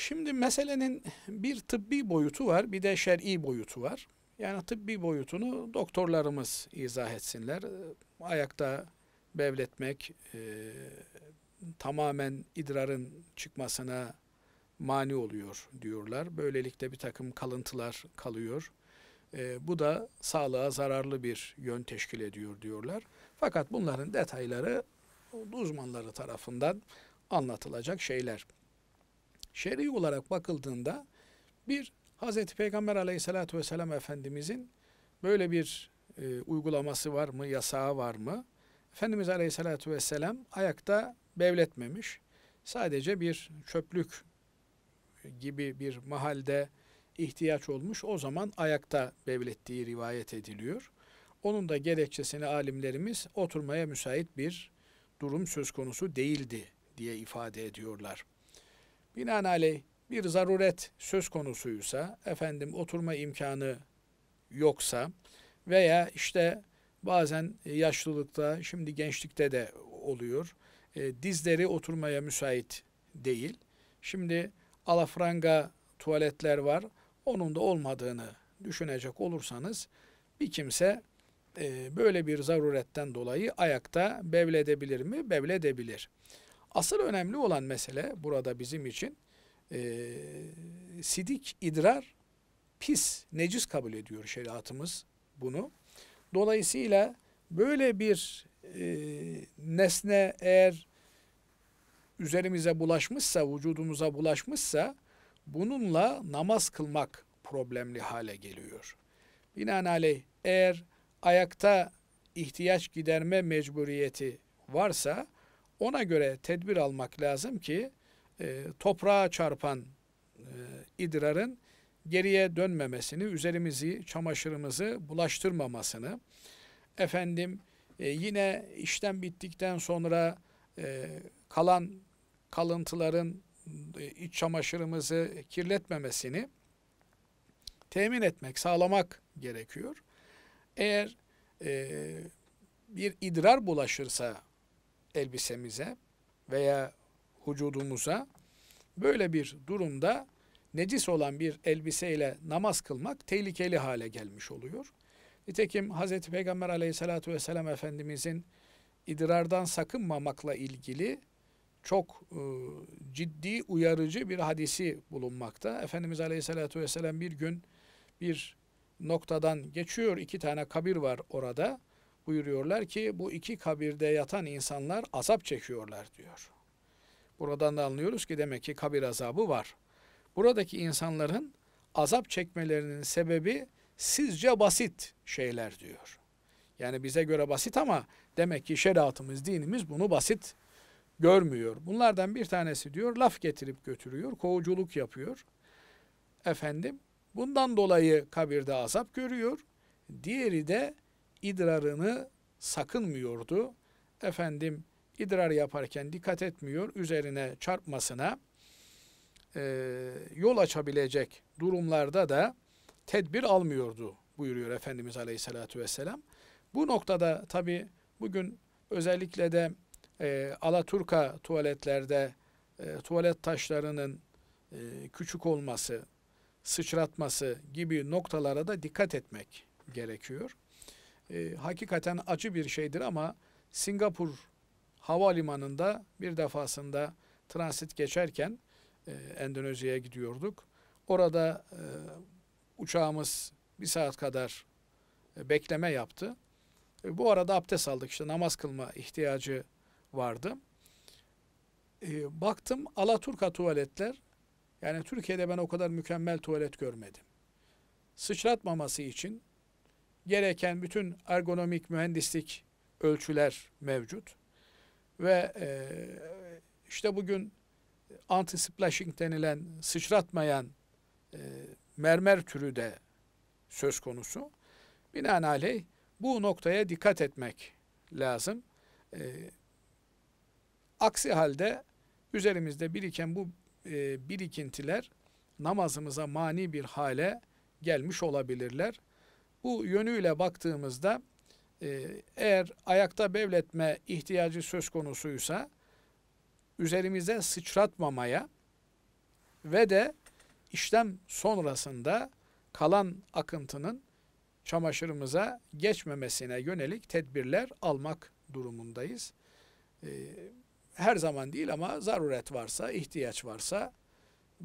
Şimdi meselenin bir tıbbi boyutu var, bir de şer'i boyutu var. Yani tıbbi boyutunu doktorlarımız izah etsinler. Ayakta bevletmek e, tamamen idrarın çıkmasına mani oluyor diyorlar. Böylelikle bir takım kalıntılar kalıyor. E, bu da sağlığa zararlı bir yön teşkil ediyor diyorlar. Fakat bunların detayları uzmanları tarafından anlatılacak şeyler. Şer'i olarak bakıldığında bir Hazreti Peygamber aleyhissalatü vesselam Efendimizin böyle bir e, uygulaması var mı, yasağı var mı? Efendimiz aleyhissalatü vesselam ayakta bevletmemiş. Sadece bir çöplük gibi bir mahalde ihtiyaç olmuş. O zaman ayakta bevlettiği rivayet ediliyor. Onun da gerekçesini alimlerimiz oturmaya müsait bir durum söz konusu değildi diye ifade ediyorlar. Binaenaleyh bir zaruret söz konusuysa, efendim oturma imkanı yoksa veya işte bazen yaşlılıkta, şimdi gençlikte de oluyor, e, dizleri oturmaya müsait değil. Şimdi alafranga tuvaletler var, onun da olmadığını düşünecek olursanız bir kimse e, böyle bir zaruretten dolayı ayakta bevledebilir mi? Bevledebilir. Asıl önemli olan mesele burada bizim için e, sidik idrar pis, necis kabul ediyor şeriatımız bunu. Dolayısıyla böyle bir e, nesne eğer üzerimize bulaşmışsa, vücudumuza bulaşmışsa bununla namaz kılmak problemli hale geliyor. Binaenaleyh eğer ayakta ihtiyaç giderme mecburiyeti varsa ona göre tedbir almak lazım ki e, toprağa çarpan e, idrarın geriye dönmemesini, üzerimizi, çamaşırımızı bulaştırmamasını, efendim e, yine işlem bittikten sonra e, kalan kalıntıların e, iç çamaşırımızı kirletmemesini temin etmek, sağlamak gerekiyor. Eğer e, bir idrar bulaşırsa elbisemize veya vücudumuza böyle bir durumda necis olan bir elbiseyle namaz kılmak tehlikeli hale gelmiş oluyor. Nitekim Hz. Peygamber aleyhissalatü vesselam Efendimizin idrardan sakınmamakla ilgili çok e, ciddi uyarıcı bir hadisi bulunmakta. Efendimiz aleyhissalatü vesselam bir gün bir noktadan geçiyor. iki tane kabir var orada. Buyuruyorlar ki bu iki kabirde yatan insanlar azap çekiyorlar diyor. Buradan da anlıyoruz ki demek ki kabir azabı var. Buradaki insanların azap çekmelerinin sebebi sizce basit şeyler diyor. Yani bize göre basit ama demek ki şeriatımız, dinimiz bunu basit görmüyor. Bunlardan bir tanesi diyor laf getirip götürüyor, kovuculuk yapıyor. Efendim bundan dolayı kabirde azap görüyor. Diğeri de idrarını sakınmıyordu. Efendim idrar yaparken dikkat etmiyor, üzerine çarpmasına e, yol açabilecek durumlarda da tedbir almıyordu buyuruyor Efendimiz Aleyhisselatü Vesselam. Bu noktada tabi bugün özellikle de e, Alaturka tuvaletlerde e, tuvalet taşlarının e, küçük olması, sıçratması gibi noktalara da dikkat etmek gerekiyor. E, hakikaten acı bir şeydir ama Singapur havalimanında bir defasında transit geçerken e, Endonezya'ya gidiyorduk. Orada e, uçağımız bir saat kadar e, bekleme yaptı. E, bu arada abdest aldık işte namaz kılma ihtiyacı vardı. E, baktım Alaturka tuvaletler yani Türkiye'de ben o kadar mükemmel tuvalet görmedim. Sıçratmaması için gereken bütün ergonomik mühendislik ölçüler mevcut. Ve e, işte bugün anti-splashing denilen sıçratmayan e, mermer türü de söz konusu. Binaenaleyh bu noktaya dikkat etmek lazım. E, aksi halde üzerimizde biriken bu e, birikintiler namazımıza mani bir hale gelmiş olabilirler. Bu yönüyle baktığımızda e, eğer ayakta bevletme ihtiyacı söz konusuysa üzerimize sıçratmamaya ve de işlem sonrasında kalan akıntının çamaşırımıza geçmemesine yönelik tedbirler almak durumundayız. Ee, her zaman değil ama zaruret varsa, ihtiyaç varsa,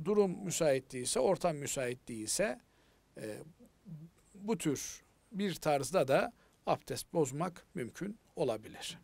durum müsait değilse, ortam müsait değilse e, bu tür bir tarzda da abdest bozmak mümkün olabilir.